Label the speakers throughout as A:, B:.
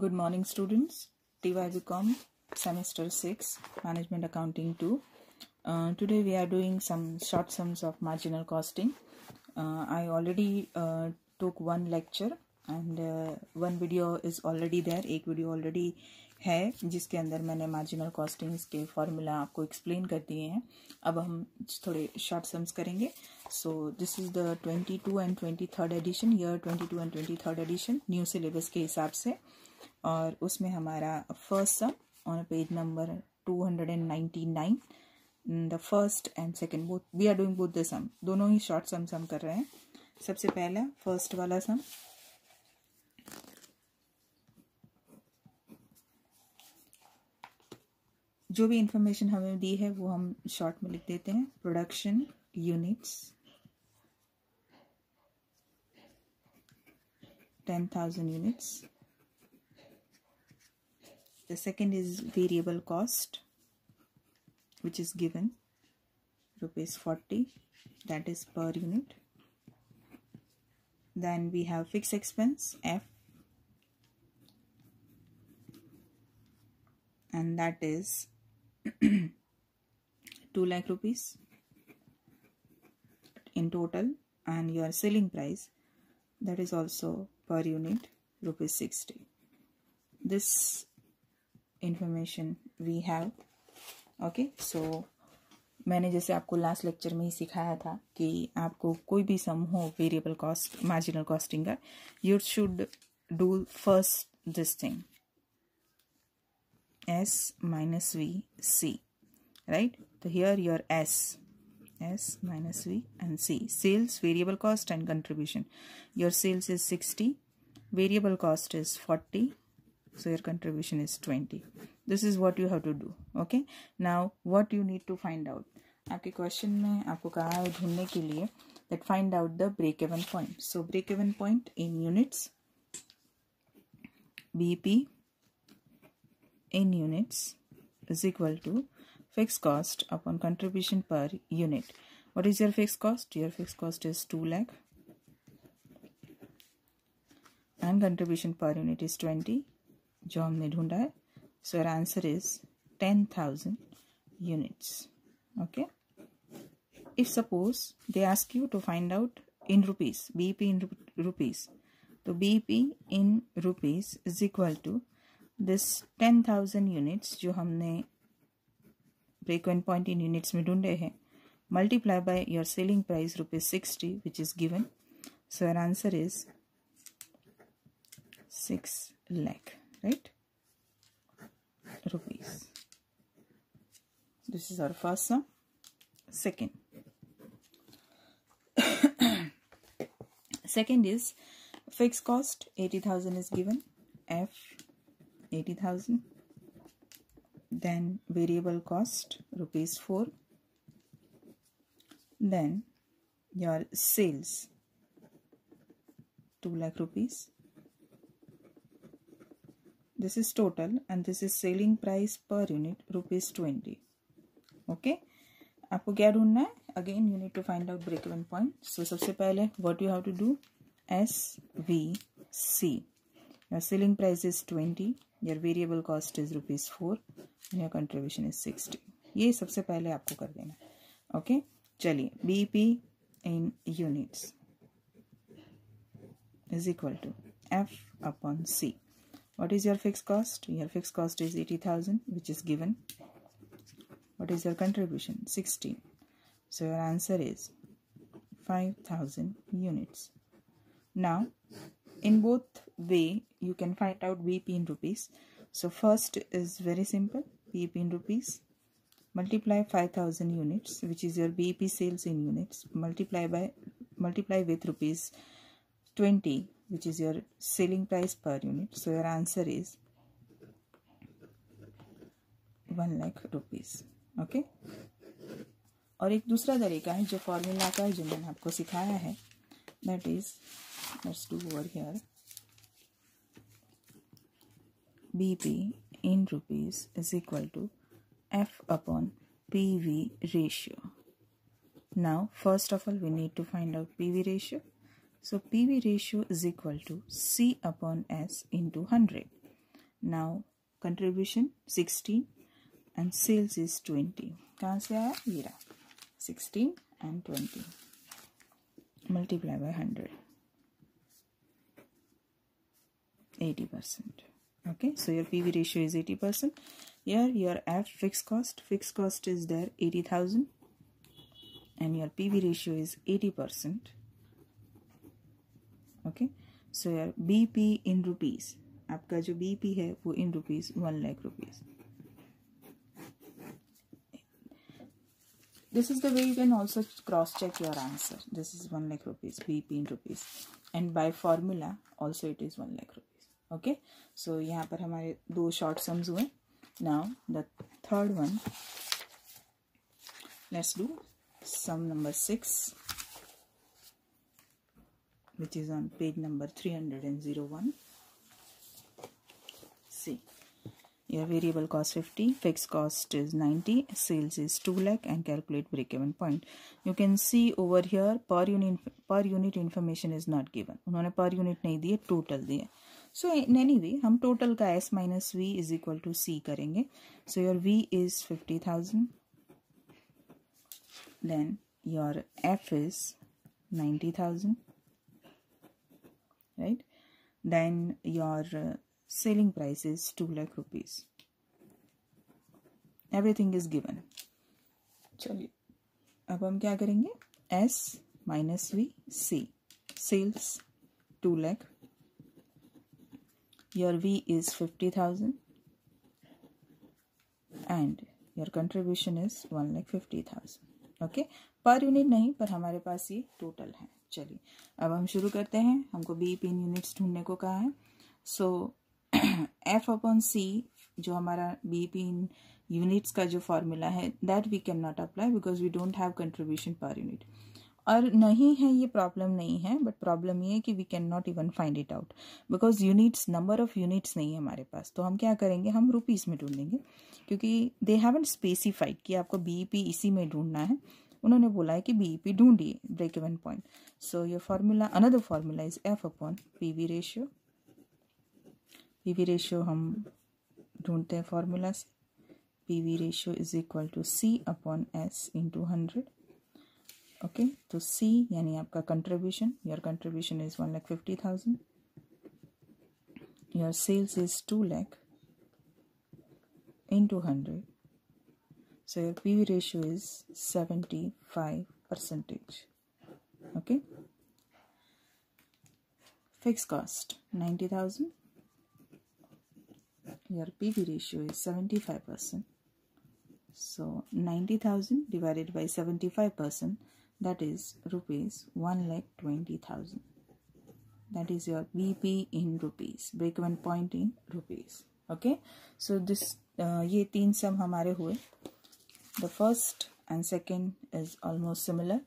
A: Good morning students T Y B com semester six management accounting two today we are doing some short sums of marginal costing I already took one lecture and one video is already there एक video already है जिसके अंदर मैंने marginal costings के formula आपको explain कर दिए हैं। अब हम थोड़े शॉर्ट सम्स करेंगे। So this is the 22 and 23rd third edition year 22 and 23rd third edition new syllabus के हिसाब से। uh, और उसमें हमारा first sum on page number 299 the first and second both we are doing both the sum दोनों ही short sums हम कर रहे हैं। सबसे पहला फ़र्स्ट वाला सम जो भी इंफॉर्मेशन हमें दी है, वो हम शॉर्ट में लिख देते हैं। Production units ten thousand units the second is variable cost which is given rupees 40 that is per unit. Then we have fixed expense f and that is 2 lakh rupees in total and your selling price that is also per unit rupees 60 this information we have okay so मैंने जैसे आपको last lecture में ही सिखाया था कि आपको कोई भी सम हो वेरिएबल कॉस्ट मार्जिनल कॉस्टिंग का you should do first this thing S minus V C right तो here your S S minus V and C sales variable cost and contribution your sales is sixty variable cost is forty so your contribution is 20 this is what you have to do okay now what you need to find out आपके question में आपको कहा है ढूंढने के लिए that find out the break even point so break even point in units bp in units is equal to fixed cost upon contribution per unit what is your fixed cost your fixed cost is 2 lakh and contribution per unit is 20 जो हमने ढूंढा है so our answer is ten thousand units okay if suppose they ask you to find out in rupees B P in rupees तो B P in rupees is equal to this ten thousand units जो हमने break even point in units में ढूंढे हैं multiply by your selling price rupees sixty which is given so our answer is six lakh right? Rupees. This is our first sum. Second. Second is fixed cost 80000 is given. F 80000 then variable cost rupees 4 then your sales 2 lakh rupees this is total and this is selling price per unit, rupees 20 okay? आपको क्या ढूंढना है? Again you need to find out break even point so सबसे पहले what you have to do S V C your selling price is twenty your variable cost is rupees four your contribution is sixty ये सबसे पहले आपको कर देना है। Okay चलिए B P in units is equal to F upon C what is your fixed cost? Your fixed cost is 80000 which is given. What is your contribution? 16 so your answer is 5000 units. Now in both way you can find out bp in rupees. So first is very simple. Bp in rupees. Multiply 5000 units which is your bp sales in units. Multiply by multiply with rupees 20 which is your selling price per unit. So, your answer is one lakh rupees. Okay. और एक दूसरा तरीका है, जो formula का है, जो मैंने आपको सिखाया है that is let's do over here BP in rupees is equal to F upon PV ratio now first of all we need to find out PV ratio So PV ratio is equal to C upon S into 100. Now contribution sixteen and sales is twenty कहाँ से आया ये रहा sixteen and twenty multiply by 100 80 percent okay so your pv ratio is 80 percent here your f fixed cost fixed cost is there 80000 and your pv ratio is 80 percent Okay so यार B P इन rupees आपका जो B P है, वो in rupees one lakh rupees this is the way you can also cross check your answer this is one lakh rupees B P in rupees and by formula also it is one lakh rupees okay so यहाँ पर हमारे दो short sums हुए. Now the third one let's do sum number six which is on page number 301 see your variable cost 50 fixed cost is 90 sales is 2 lakh and calculate break even point you can see over here per unit per unit information is not given उन्होंने per unit नहीं दिए total दिए so in any way हम total का s minus v is equal to c करेंगे so your v is 50000 then your f is 90000 right then your uh, selling price is 2 lakh rupees everything is given चलिए अब हम क्या करेंगे S minus V C sales two lakh your V is 50,000 and your contribution is 1 lakh 50,000 okay पर unit नहीं पर हमारे पास ये टोटल है चलिए, अब हम शुरू करते हैं। हमको बी पिन यूनिट्स ढूँढने को कहा है। सो एफ़ अपॉन सी जो हमारा बी पी इन यूनिट्स का जो फॉर्मूला है that we can not apply because we don't have contribution पर यूनिट और नहीं है, ये प्रॉब्लम नहीं है बट प्रॉब्लम ये है कि we can not even find it out because units number of units नहीं है हमारे पास। तो हम क्या करेंगे? हम रुपीज़ में ढूंढेंगे, क्योंकि दे हैवन स्पेसिफाइड कि आपको बीईपी इसी में ढूंढना है। उन्होंने बोला है कि बीईपी ढूंढिए break even point so your formula another formula is F upon P V ratio PV ratio हम ढूंढते हैं फॉर्मूला से PV ratio is equal to C upon S into hundred okay तो सी यानी आपका contribution your contribution is one lakh fifty thousand your sales is two lakh into 100 so, your pv ratio is 75 percentage. okay fixed cost 90000 your PV ratio is 75%. So 90,000 divided by 75% that is rupees 1 lakh 20,000. That is your BP in rupees, break even point in rupees. Okay, so this uh, ये तीन सम हमारे हुए The first and second is almost similar.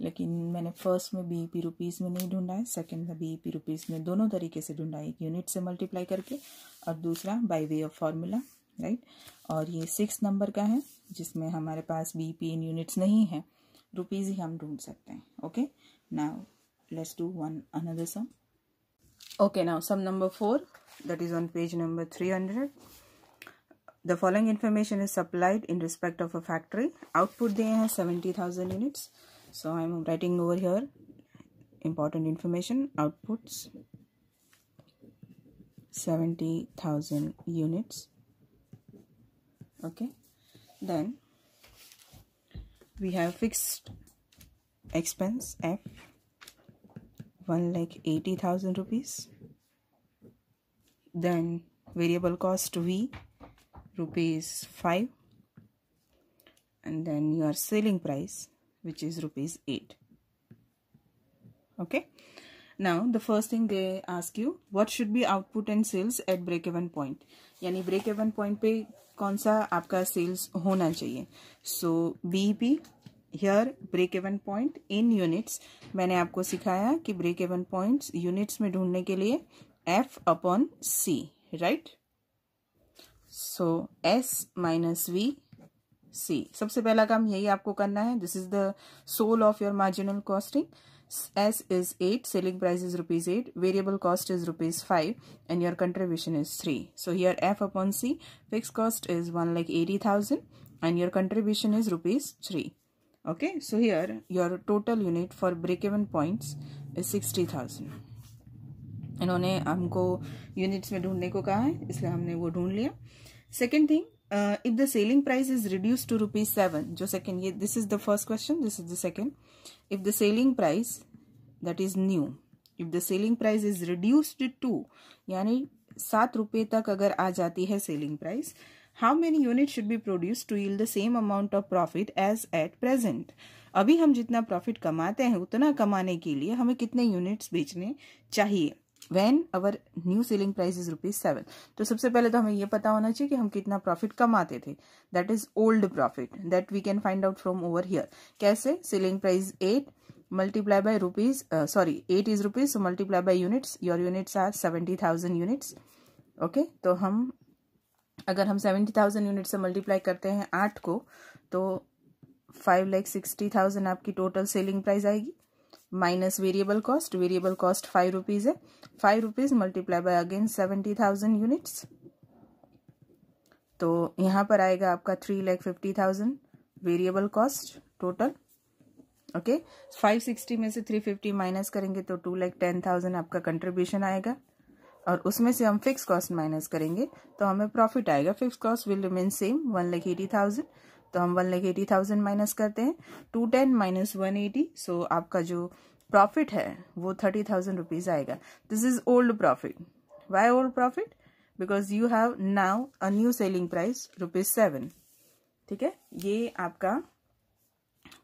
A: लेकिन मैंने first में B P rupees में नहीं ढूंढा है सेकंड में बी पी रुपीज़ में दोनों तरीके से ढूंढा है एक यूनिट से मल्टीप्लाई करके और दूसरा by way of formula right और ये सिक्स नंबर का है जिसमें हमारे पास बी पी इन यूनिट्स नहीं है रुपीज़ ही हम ढूंढ सकते हैं okay now let's do one another sum now sum number four that is on page number three hundred The following information is supplied in respect of a factory. Output हैं 70,000 units. So i'm writing over here important information outputs 70000 units. Okay. Then we have fixed expense f 1 lakh 80000 rupees. Then variable cost v rupees 5 and then your selling price which is rupees 8 okay now the first thing they ask you what should be output and sales at break even point यानी break even point पे कौन सा आपका sales होना चाहिए so BEP here break even point in units मैंने आपको सिखाया कि ब्रेक एवन पॉइंट्स यूनिट्स में ढूँढने के लिए F upon C right so S minus V C सबसे पहला काम यही आपको करना है। This is the soul of your marginal costing S is eight selling price is rupees eight variable cost is rupees five and your contribution is three so here F upon C fix cost is one lakh eighty thousand and your contribution is rupees three okay so here your total unit for break even point is sixty thousand इन्होंने हमको units में ढूँढने को कहा है, इसलिए हमने वो ढूंढ लिया। Second thing if the selling price is reduce to rupees seven जो सेकेंड ये this is the first question this is the second if the selling price, that is new, if the selling price is reduced to, यानी सात रुपए तक अगर आ जाती है selling price how many unit should be produce to yield the same amount of profit as at present अभी हम जितना प्रॉफिट कमाते हैं, उतना कमाने के लिए हमें कितने यूनिट्स बेचने चाहिए? When our new selling price is rupees seven तो सबसे पहले तो हमें ये पता होना चाहिए कि हम कितना प्रॉफिट कमाते थे। That is old profit that we can find out from over here कैसे? Selling price eight multiply by rupees sorry eight is rupees multiply by units your units are seventy thousand units okay तो हम, अगर हम seventy thousand unit से multiply करते हैं आठ को तो फाइव लैख सिक्सटी थाउज़ेंड आपकी टोटल सेलिंग प्राइस आएगी। Minus variable cost variable cost five rupees है. Five rupees multiply by again seventy thousand units तो यहाँ पर आएगा आपका three lakh fifty thousand variable cost total okay five sixty में से थ्री फिफ्टी माइनस करेंगे तो टू लैख टेन थाउज़ेंड आपका कंट्रीब्यूशन आएगा. और उसमें से हम फिक्स कॉस्ट माइनस करेंगे तो हमें प्रॉफिट आएगा. Fix cost will remain same one lakh eighty thousand तो हम one lakh eighty thousand minus करते हैं। Two ten minus one eighty so आपका जो प्रॉफिट है, वो थर्टी थाउज़ेंड रुपीज़ आएगा। This is old profit why old profit because you have now a new selling price rupees seven ठीक है? ये आपका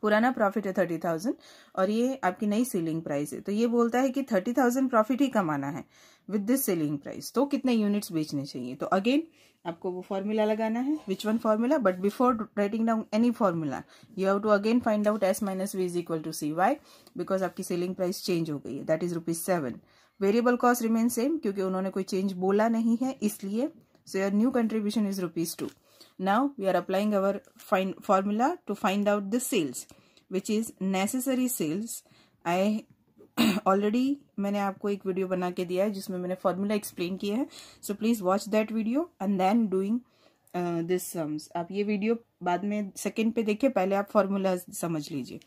A: पुराना प्रॉफिट है थर्टी थाउज़ेंड और ये आपकी नई सेलिंग प्राइस है। तो ये बोलता है कि थर्टी थाउज़ेंड प्रॉफिट ही कमाना है विद दिस सेलिंग प्राइस तो कितने यूनिट्स बेचने चाहिए? तो अगेन आपको वो फॉर्मूला लगाना है which one formula but before writing down any formula you have to again find out S minus V is equal to C why because आपकी सेलिंग प्राइस चेंज हो गई है। That is rupees seven variable cost remain same क्योंकि उन्होंने कोई change बोला नहीं है, इसलिए so your new contribution is rupees two now, we are applying our find formula to find out the sales, which is necessary sales. I already मैंने आपको एक वीडियो बना के दिया है, जिसमें मैंने फॉर्मूला एक्सप्लेन किया है। So please watch that video and then doing this sums आप ये वीडियो बाद में सेकेंड पे देखिए पहले आप फॉर्मूला समझ लीजिए।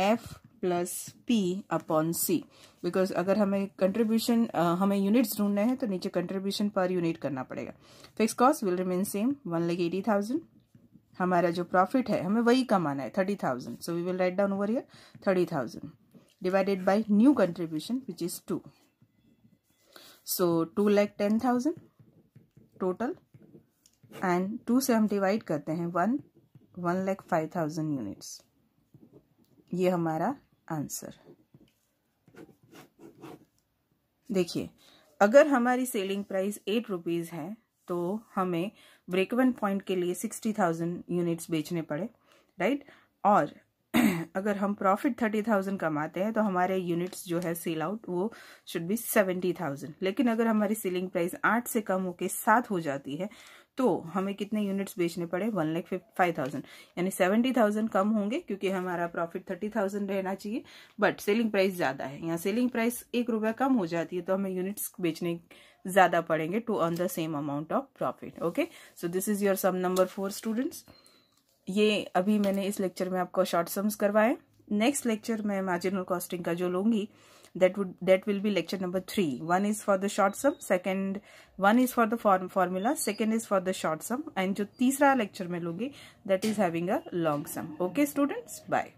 A: F plus P upon C because अगर हमें कंट्रीब्यूशन हमें यूनिट्स ढूँढने हैं तो नीचे कंट्रीब्यूशन पर यूनिट करना पड़ेगा। Fix cost will remain same one lakh eighty thousand हमारा जो प्रॉफिट है, हमें वही कमाना है thirty thousand so we will write down over year thirty thousand divided by new contribution which is two so two lakh ten thousand total and two से हम divide करते हैं one one lakh five thousand units ये हमारा answer. देखिए, अगर हमारी selling price eight rupees है तो हमें ब्रेकवन पॉइंट के लिए सिक्सटी थाउज़ेंड यूनिट्स बेचने पड़े राइट और अगर हम प्रॉफिट थर्टी थाउज़ेंड कमाते हैं तो हमारे यूनिट्स जो है सेल आउट वो शुड बी सेवेंटी थाउज़ेंड लेकिन अगर हमारी सेलिंग प्राइस आठ से कम होके सात हो जाती है तो हमें कितने यूनिट्स बेचने पड़े? वन लाख फाइव थाउज़ेंड यानी सेवेंटी थाउज़ेंड कम होंगे क्योंकि हमारा प्रॉफिट थर्टी थाउज़ेंड रहना चाहिए। बट सेलिंग प्राइस ज़्यादा है। यहाँ सेलिंग प्राइस एक रुपया कम हो जाती है तो हमें यूनिट्स बेचने ज़्यादा पड़ेंगे to earn the same amount of profit okay so this is your sum number four students ये अभी मैंने इस लेक्चर में आपको शॉर्ट सम्स करवाए। नेक्स्ट लेक्चर में मार्जिनल कॉस्टिंग का जो लूँगी that would that will be lecture number 3 one is for the short sum second one is for the form formula second is for the short sum and jo teesra lecture mein loge that is having a long sum. Okay students? Bye